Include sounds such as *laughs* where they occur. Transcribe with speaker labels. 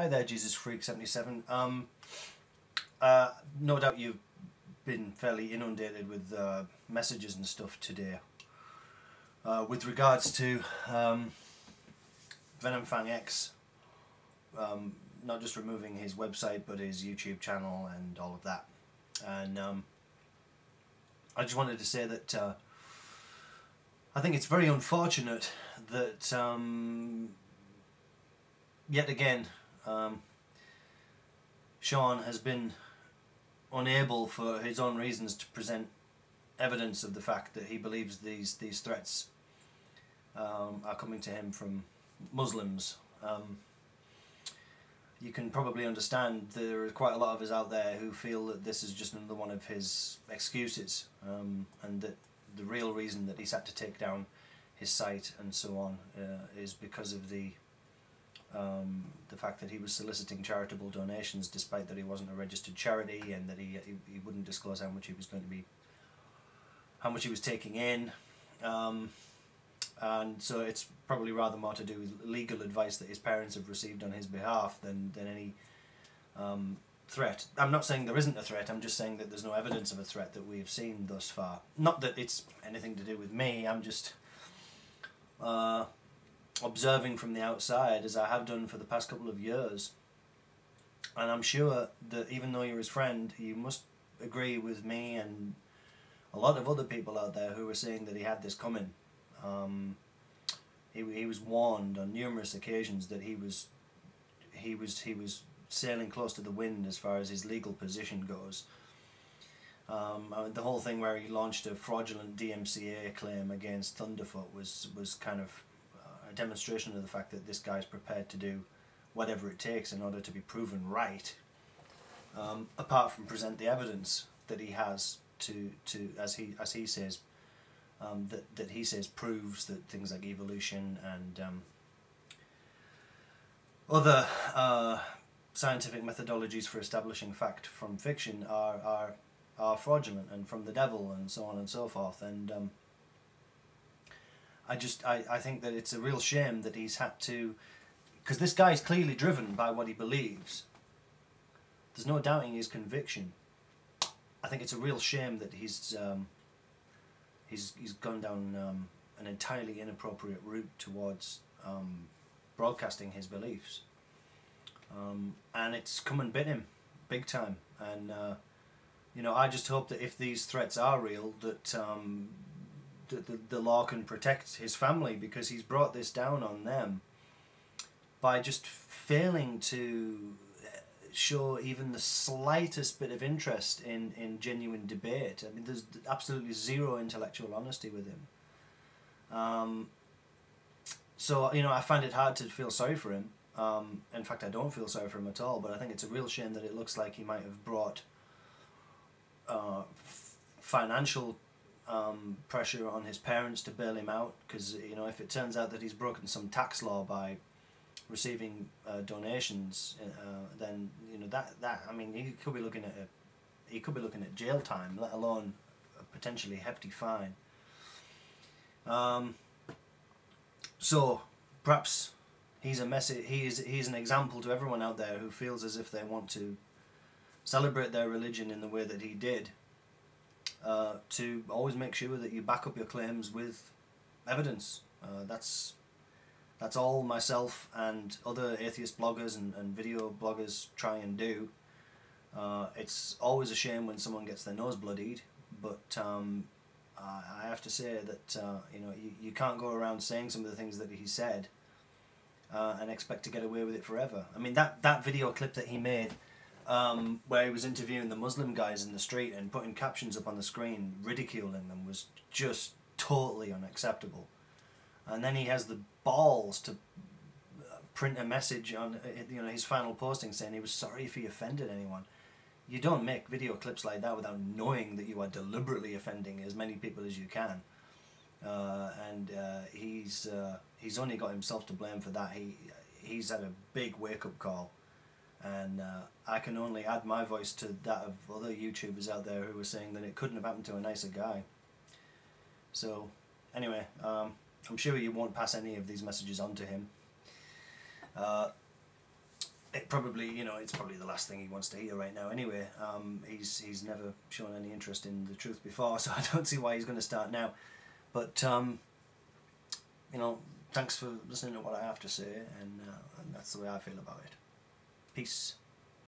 Speaker 1: Hi there, Jesus Freak 77. Um, uh, no doubt you've been fairly inundated with uh, messages and stuff today uh, with regards to um, VenomFangX, um, not just removing his website but his YouTube channel and all of that. And um, I just wanted to say that uh, I think it's very unfortunate that um, yet again um, Shawn has been unable for his own reasons to present evidence of the fact that he believes these these threats um, are coming to him from Muslims. Um, you can probably understand there are quite a lot of us out there who feel that this is just another one of his excuses um, and that the real reason that he's had to take down his site and so on uh, is because of the um, the fact that he was soliciting charitable donations despite that he wasn't a registered charity and that he, he, he wouldn't disclose how much he was going to be how much he was taking in um, and so it's probably rather more to do with legal advice that his parents have received on his behalf than, than any um, threat. I'm not saying there isn't a threat, I'm just saying that there's no evidence of a threat that we've seen thus far. Not that it's anything to do with me, I'm just uh, observing from the outside as I have done for the past couple of years. And I'm sure that even though you're his friend, you must agree with me and a lot of other people out there who were saying that he had this coming. Um, he, he was warned on numerous occasions that he was he was he was sailing close to the wind as far as his legal position goes. Um, the whole thing where he launched a fraudulent DMCA claim against Thunderfoot was was kind of a demonstration of the fact that this guy's prepared to do whatever it takes in order to be proven right. Um, apart from present the evidence that he has to to as he as he says um, that that he says proves that things like evolution and um, other uh, scientific methodologies for establishing fact from fiction are are are fraudulent and from the devil and so on and so forth and um, I just I, I think that it's a real shame that he's had to because this guy is clearly driven by what he believes. There's no doubting his conviction. I think it's a real shame that he's um, he's he's gone down um, an entirely inappropriate route towards um, broadcasting his beliefs, um, and it's come and bit him big time. And uh, you know, I just hope that if these threats are real, that um, the, the law can protect his family because he's brought this down on them by just failing to show even the slightest bit of interest in, in genuine debate. I mean, there's absolutely zero intellectual honesty with him. Um, so, you know, I find it hard to feel sorry for him. Um, in fact, I don't feel sorry for him at all, but I think it's a real shame that it looks like he might have brought uh, financial um, pressure on his parents to bail him out because, you know, if it turns out that he's broken some tax law by receiving uh, donations, uh, then you know that that I mean he could be looking at a, he could be looking at jail time, let alone a potentially hefty fine. Um, so perhaps he's a message. He is he's an example to everyone out there who feels as if they want to celebrate their religion in the way that he did. Uh, to always make sure that you back up your claims with evidence. Uh, that's that's all myself and other atheist bloggers and, and video bloggers try and do. Uh, it's always a shame when someone gets their nose bloodied, but um, I have to say that uh, you know you, you can't go around saying some of the things that he said uh, and expect to get away with it forever. I mean that that video clip that he made um, where he was interviewing the Muslim guys in the street and putting captions up on the screen ridiculing them was just totally unacceptable and then he has the balls to uh, print a message on uh, you know his final posting saying he was sorry if he offended anyone. You don't make video clips like that without knowing that you are deliberately offending as many people as you can. Uh, and uh, he's uh, he's only got himself to blame for that. He he's had a big wake up call, and uh, I can only add my voice to that of other YouTubers out there who were saying that it couldn't have happened to a nicer guy. So, anyway. Um, I'm sure you won't pass any of these messages on to him. Uh, it probably you know it's probably the last thing he wants to hear right now anyway um, he's he's never shown any interest in the truth before *laughs* so I don't see why he's going to start now but um, you know thanks for listening to what I have to say and, uh, and that's the way I feel about it peace